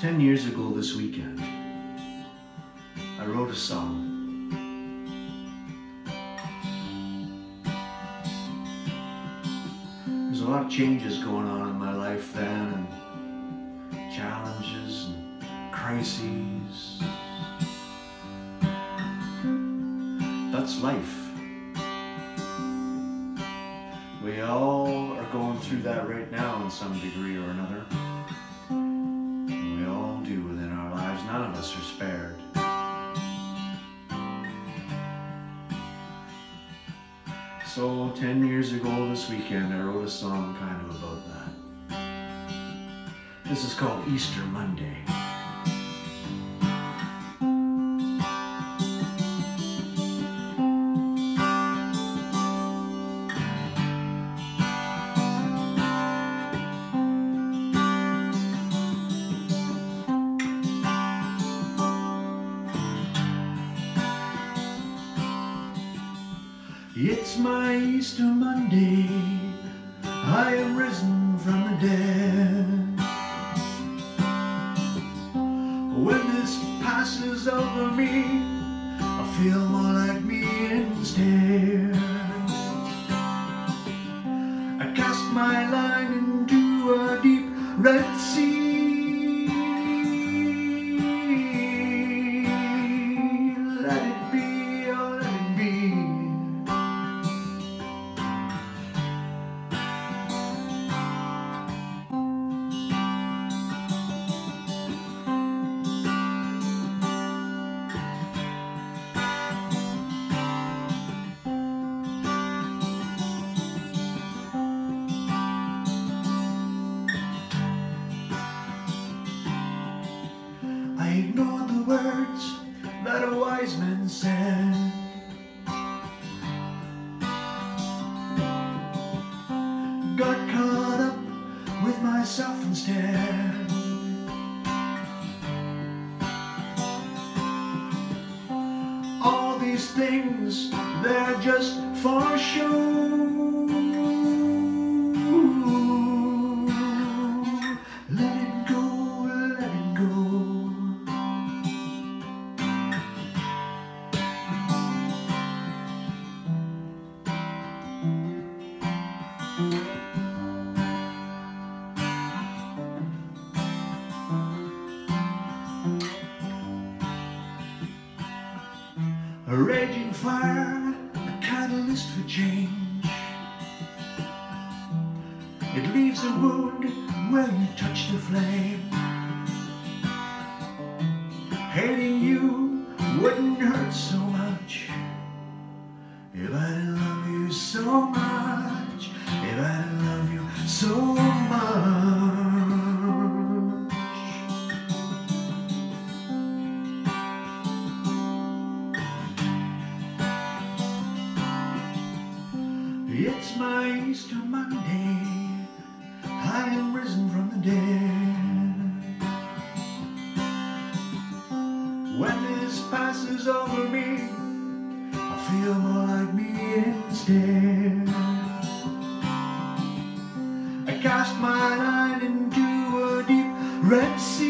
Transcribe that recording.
Ten years ago this weekend, I wrote a song. There's a lot of changes going on in my life then, and challenges and crises. That's life. We all are going through that right now in some degree or another. Do within our lives. None of us are spared. So, 10 years ago this weekend, I wrote a song kind of about that. This is called Easter Monday. It's my Easter Monday. I am risen from the dead. When this passes over me, I feel more like me instead. I cast my line into a deep red sea. Wise man said. Got caught up with myself instead. All these things, they're just for show. A raging fire, a catalyst for change. It leaves a wound where you touch the flame. Hating you wouldn't hurt so much if I didn't love you so much. If I didn't love you so much. My Easter Monday. I am risen from the dead. When this passes over me, I feel more like me instead. I cast my line into a deep red sea.